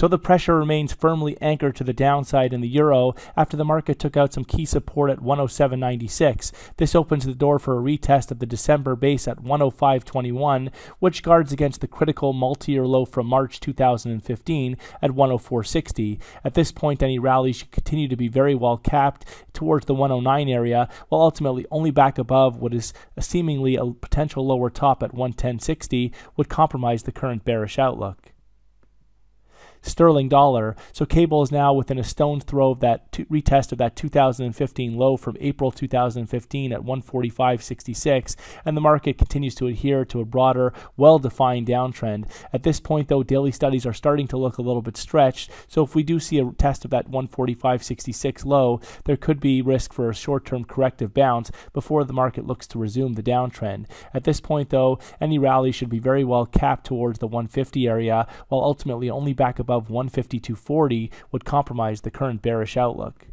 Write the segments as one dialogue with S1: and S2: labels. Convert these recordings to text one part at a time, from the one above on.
S1: So the pressure remains firmly anchored to the downside in the euro after the market took out some key support at 107.96. This opens the door for a retest of the December base at 105.21, which guards against the critical multi-year low from March 2015 at 104.60. At this point, any rally should continue to be very well capped towards the 109 area, while ultimately only back above what is seemingly a potential lower top at 110.60 would compromise the current bearish outlook sterling dollar. So cable is now within a stone's throw of that retest of that 2015 low from April 2015 at 145.66, and the market continues to adhere to a broader, well-defined downtrend. At this point, though, daily studies are starting to look a little bit stretched. So if we do see a test of that 145.66 low, there could be risk for a short-term corrective bounce before the market looks to resume the downtrend. At this point, though, any rally should be very well capped towards the 150 area, while ultimately only back above above 152.40 would compromise the current bearish outlook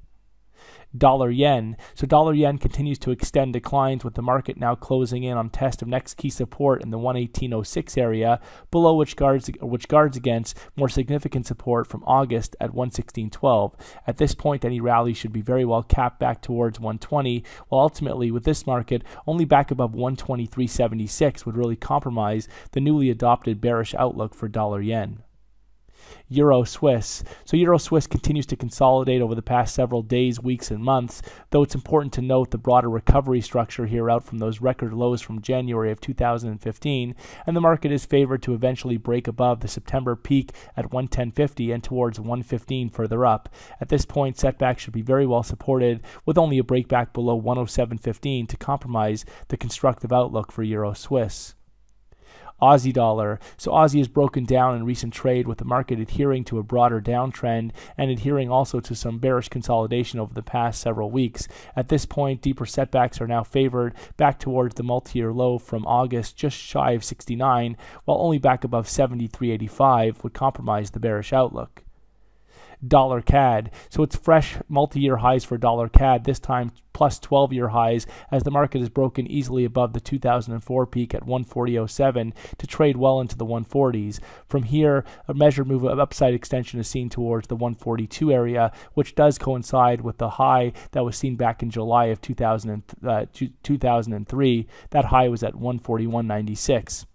S1: dollar yen. So dollar yen continues to extend declines with the market now closing in on test of next key support in the 118.06 area, below which guards which guards against more significant support from August at 116.12. At this point, any rally should be very well capped back towards 120, while ultimately with this market only back above 123.76 would really compromise the newly adopted bearish outlook for dollar yen. Euro Swiss. So Euro Swiss continues to consolidate over the past several days, weeks, and months, though it's important to note the broader recovery structure here out from those record lows from January of 2015, and the market is favored to eventually break above the September peak at 110.50 and towards 115 further up. At this point, setbacks should be very well supported, with only a breakback below 107.15 to compromise the constructive outlook for Euro Swiss. Aussie dollar. So Aussie has broken down in recent trade with the market adhering to a broader downtrend and adhering also to some bearish consolidation over the past several weeks. At this point, deeper setbacks are now favored back towards the multi-year low from August just shy of 69, while only back above 73.85 would compromise the bearish outlook dollar CAD. So it's fresh multi-year highs for dollar CAD, this time plus 12-year highs as the market has broken easily above the 2004 peak at 140.07 to trade well into the 140s. From here, a measured move of upside extension is seen towards the 142 area, which does coincide with the high that was seen back in July of 2000, uh, 2003. That high was at 141.96.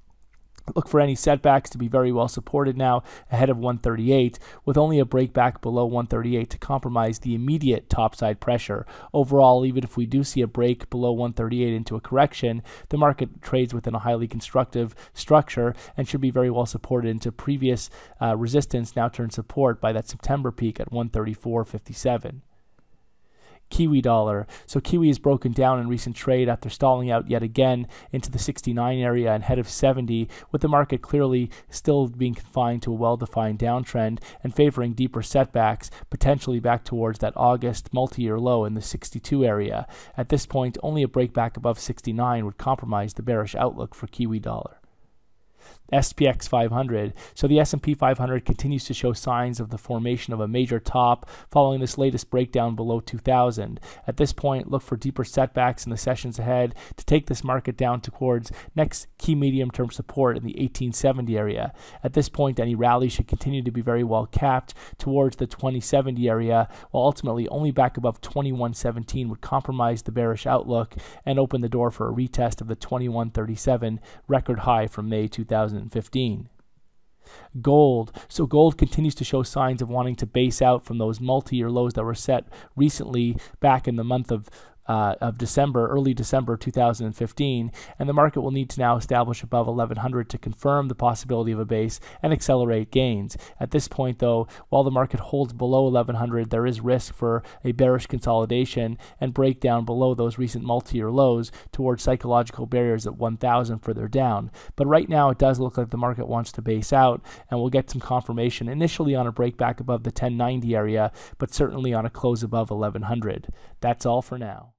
S1: Look for any setbacks to be very well supported now ahead of 138, with only a breakback below 138 to compromise the immediate topside pressure. Overall, even if we do see a break below 138 into a correction, the market trades within a highly constructive structure and should be very well supported into previous uh, resistance now turned support by that September peak at 134.57. Kiwi dollar. So Kiwi is broken down in recent trade after stalling out yet again into the 69 area and head of 70, with the market clearly still being confined to a well-defined downtrend and favoring deeper setbacks, potentially back towards that August multi-year low in the 62 area. At this point, only a breakback above 69 would compromise the bearish outlook for Kiwi dollar. SPX 500. So the S&P 500 continues to show signs of the formation of a major top following this latest breakdown below 2000. At this point, look for deeper setbacks in the sessions ahead to take this market down towards next key medium-term support in the 1870 area. At this point, any rally should continue to be very well capped towards the 2070 area, while ultimately only back above 2117 would compromise the bearish outlook and open the door for a retest of the 2137 record high from May 2000. 2015. Gold. So gold continues to show signs of wanting to base out from those multi-year lows that were set recently back in the month of uh, of December, early December 2015, and the market will need to now establish above 1100 to confirm the possibility of a base and accelerate gains. At this point, though, while the market holds below 1100, there is risk for a bearish consolidation and breakdown below those recent multi-year lows towards psychological barriers at 1000 further down. But right now, it does look like the market wants to base out, and we'll get some confirmation initially on a breakback above the 1090 area, but certainly on a close above 1100. That's all for now.